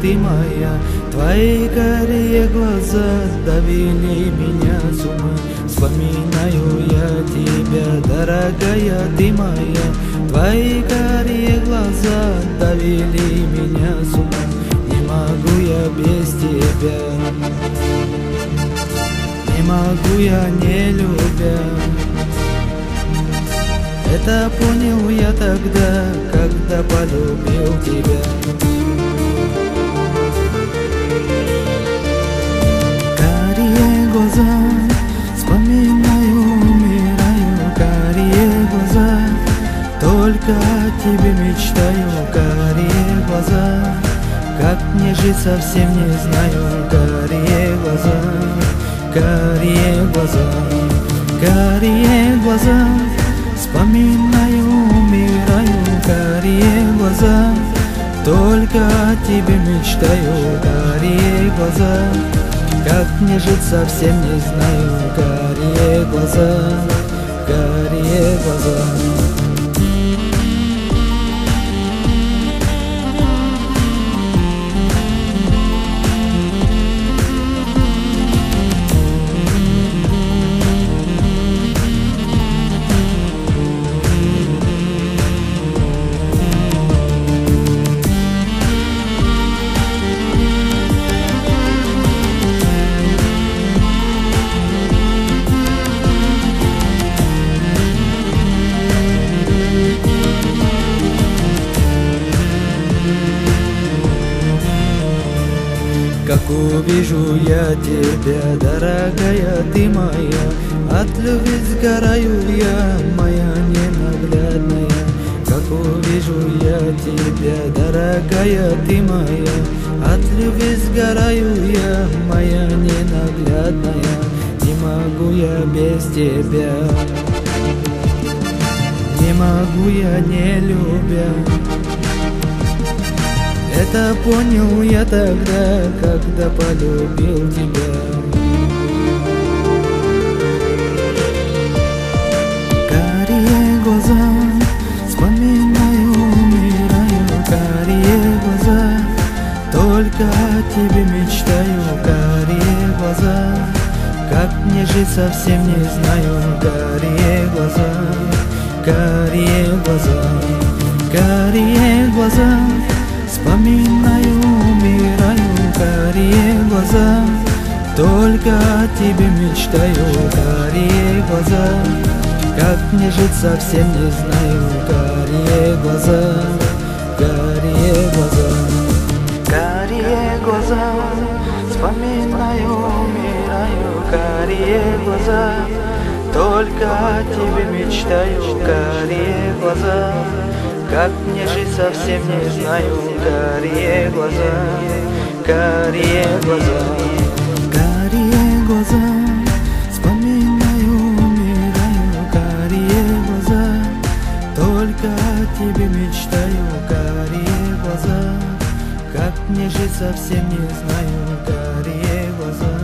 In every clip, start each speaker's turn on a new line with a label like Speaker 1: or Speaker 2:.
Speaker 1: ты моя. Твои карие глаза довели меня с ума. Вспоминаю я тебя, дорогая ты моя. Твои карие глаза довели меня с ума. Не могу я без тебя. Не могу я не любя. Это понял я тогда, когда полюбил тебя только тебе мечтаю Карие глаза, как мне жить совсем не знаю Карие глаза, карие глаза, карие глаза. Вспоминаю, умираю, карие глаза. Только о тебе мечтаю, карие глаза. Как мне жить совсем не знаю, карие глаза. Карие глаза Как увижу я тебя, дорогая ты моя. От любви сгораю я, моя ненаглядная. Как увижу я тебя, дорогая ты моя. От любви сгораю я, моя ненаглядная. Не могу я без тебя. Не могу я не любя это понял я тогда, когда полюбил тебя. Карие глаза, вспоминаю, умираю. Карие глаза, только о тебе мечтаю. Карие глаза, как мне жить совсем не знаю. Карие глаза, карие глаза, карие глаза глаза Только о тебе мечтаю, карие глаза Как мне жить совсем не знаю, карие глаза Карие глаза Карие глаза. Вспоминаю, умираю, карие глаза Только о тебе мечтаю, карие глаза как мне жить совсем не знаю. Карие глаза, карие глаза. Карие глаза Вспоминаю, умираю. Карие глаза Только о тебе мечтаю. Карие глаза Как мне жить совсем не знаю. Карие глаза,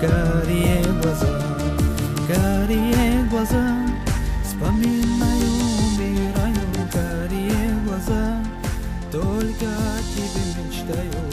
Speaker 1: карие глаза. Карие глаза Вспоминаю ಹೃದಯೋ